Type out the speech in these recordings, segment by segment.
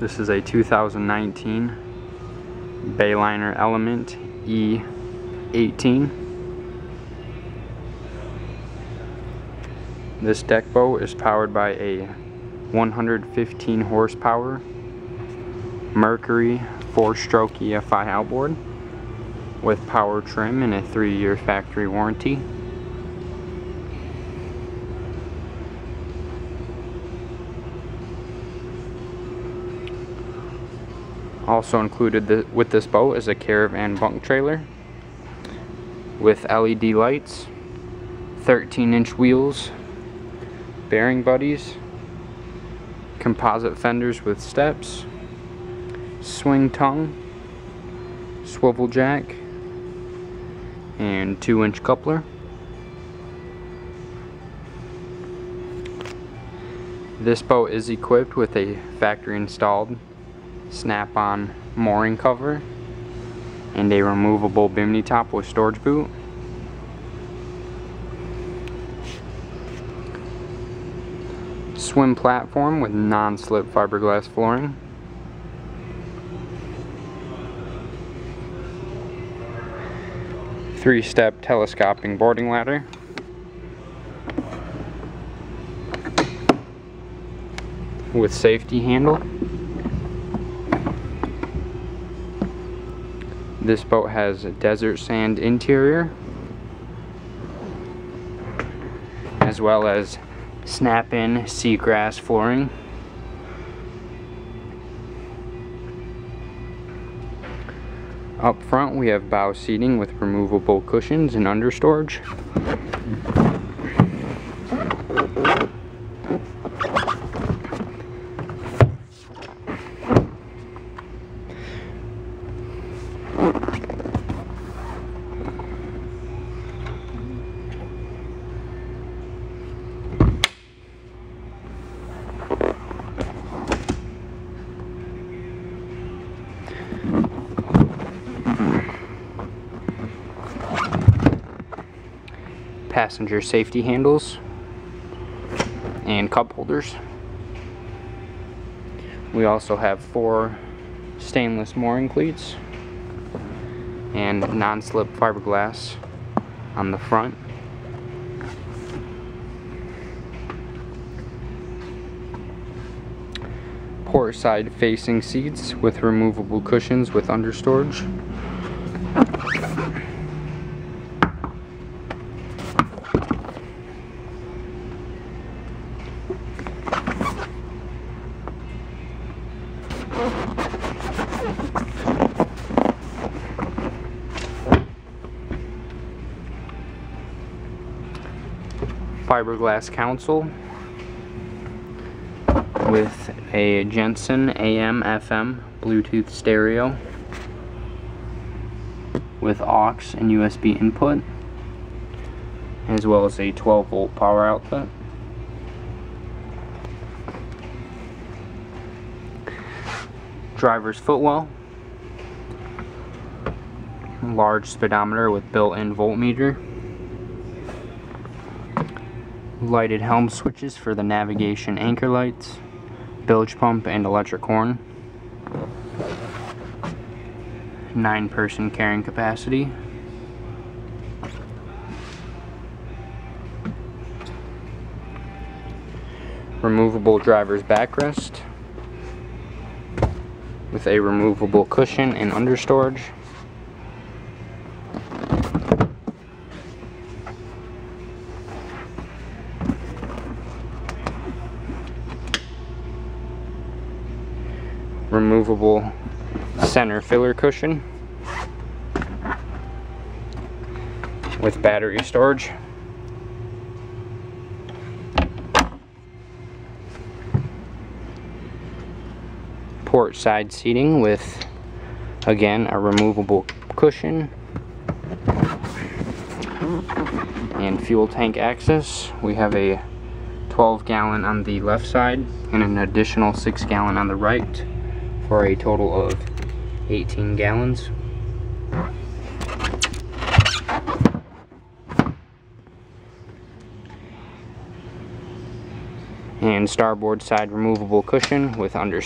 This is a 2019 Bayliner Element E18. This deck boat is powered by a 115 horsepower Mercury 4-stroke EFI outboard with power trim and a 3-year factory warranty. Also included with this boat is a Karavan bunk trailer with LED lights, 13 inch wheels, bearing buddies, composite fenders with steps, swing tongue, swivel jack, and 2 inch coupler. This boat is equipped with a factory installed snap-on mooring cover and a removable bimini top with storage boot. Swim platform with non-slip fiberglass flooring. Three-step telescoping boarding ladder. With safety handle. This boat has a desert sand interior as well as snap-in seagrass flooring. Up front we have bow seating with removable cushions and under passenger safety handles and cup holders. We also have four stainless mooring cleats and non-slip fiberglass on the front. Port side facing seats with removable cushions with understorage. Fiberglass console with a Jensen AM FM Bluetooth stereo with aux and USB input as well as a 12 volt power outlet. Driver's footwell, large speedometer with built-in voltmeter lighted helm switches for the navigation anchor lights, bilge pump and electric horn, 9 person carrying capacity, removable driver's backrest with a removable cushion and understorage. Removable center filler cushion with battery storage. Port side seating with again a removable cushion and fuel tank access. We have a 12 gallon on the left side and an additional 6 gallon on the right for a total of 18 gallons. And starboard side removable cushion with under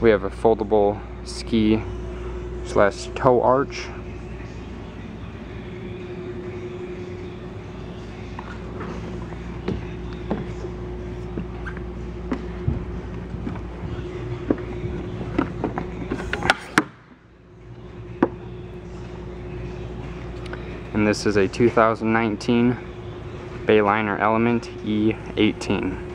We have a foldable ski slash tow arch. And this is a 2019 Bayliner Element E18.